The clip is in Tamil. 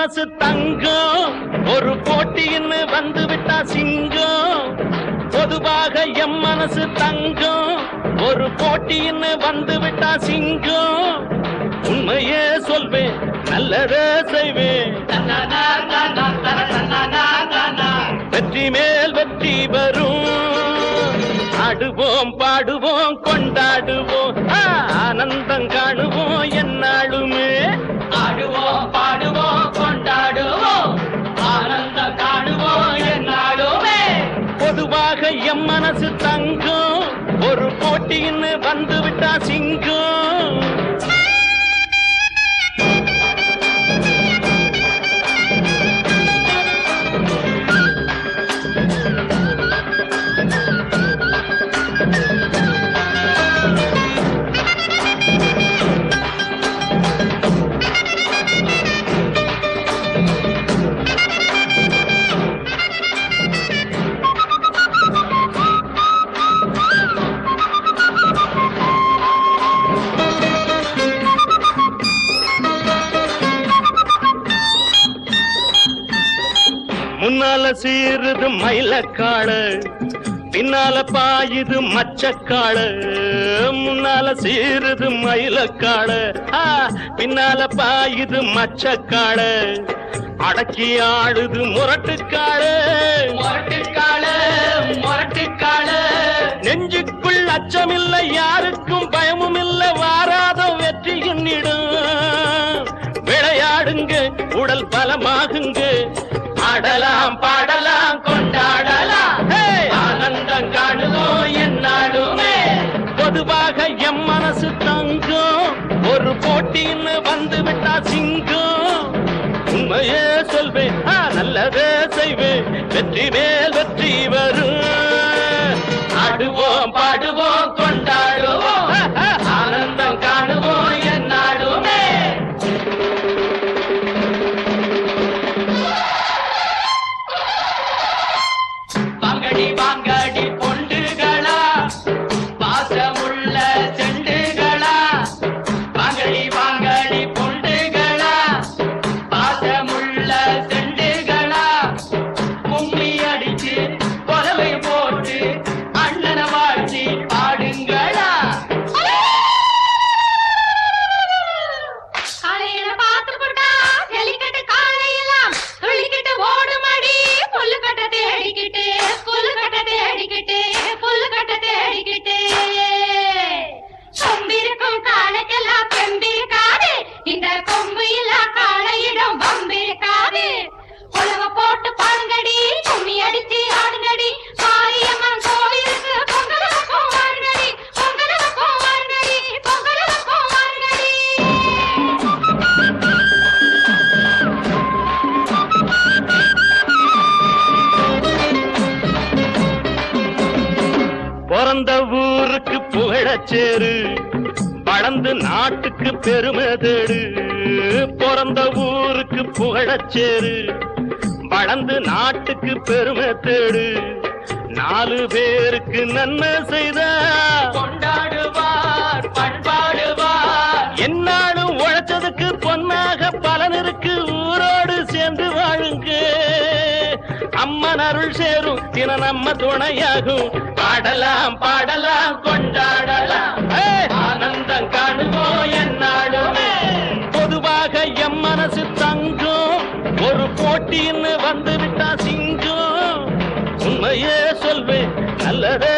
மனசு தங்கம். ஒரு போட்டின்னு வந்து விட்டா சிங்கம். பொதுவாக எம் மனசு தங்கம். ஒரு போட்டின்னு வந்து விட்டா சிங்கம். உண்மையே சொல்வேன் நல்லதே செய்வேன். வெற்றி மேல் வெற்றி வரும். ஆடுவோம் பாடுவோம் கொண்டாடுவோம். ஒரு வந்து விட்டா சிங்கம். முன்னால சீருது மயிலக்காடு பின்னால பாயுது மச்சக்காடு முன்னால சீருது மயிலக்காடு ஆ, பின்னால பாயுது மச்சக்காடு அடக்கி ஆடுது முரட்டுக்காடு முரட்டுக்கால முரட்டுக்கால நெஞ்சுக்குள் அச்சமில்லை யாருக்கும் பயமும் இல்லை வாராத வெற்றி என்னிடும் விளையாடுங்க உடல் பலமாகுங்க ஆடலாம் பாடலாம் கொண்டாடலாம்! ஆனந்தம் காணுவோம் என்னாலுமே பொதுவாக எம் மனசு தங்கம். ஒரு போட்டின்னு வந்து விட்டா சிங்கம். உண்மையே சொல்வேன் நல்லதே செய்வேன். வெற்றி மேல் வெற்றி வரும். ஆடுவோம் புகழச்சேரு வளர்ந்து நாட்டுக்கு பெருமை தேடு. பிறந்த ஊருக்கு புகழச்சேரு வளர்ந்து நாட்டுக்கு பெருமை தேடு. நாலு பேருக்கு நன்மை செய்த. கொண்டாடுவார் பண்பாடுவார். என்னாலும் உழைச்சதுக்கு பொன்னாக பலன் இருக்கு. ஊரோடு சேர்ந்து வாழுங்க. அம்மன் அருள் சேரும் தின நம்ம துணையாகும். பாடலாம் பாடலாம் கொண்டாடலாம் மனசு தங்கும். ஒரு போட்டின்னு வந்து விட்டா சிங்கம். உண்மையே சொல்வேன் நல்லதே